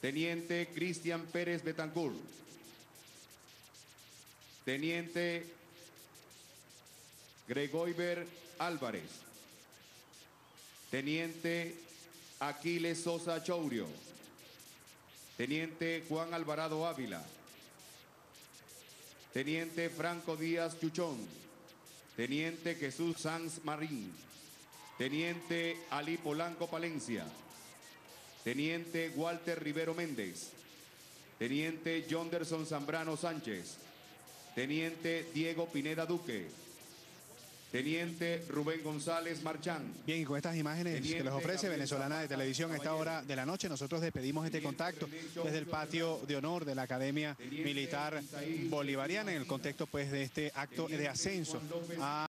Teniente Cristian Pérez Betancourt. Teniente Gregoiber Álvarez. Teniente Aquiles Sosa Chourio. Teniente Juan Alvarado Ávila. Teniente Franco Díaz Chuchón. Teniente Jesús Sanz Marín. Teniente Ali Polanco Palencia. Teniente Walter Rivero Méndez. Teniente Jonderson Zambrano Sánchez. Teniente Diego Pineda Duque. Teniente Rubén González Marchán. Bien, y con estas imágenes que les ofrece Venezolana de Televisión a esta hora de la noche, nosotros despedimos este contacto desde el patio de honor de la Academia Militar Bolivariana en el contexto pues de este acto de ascenso a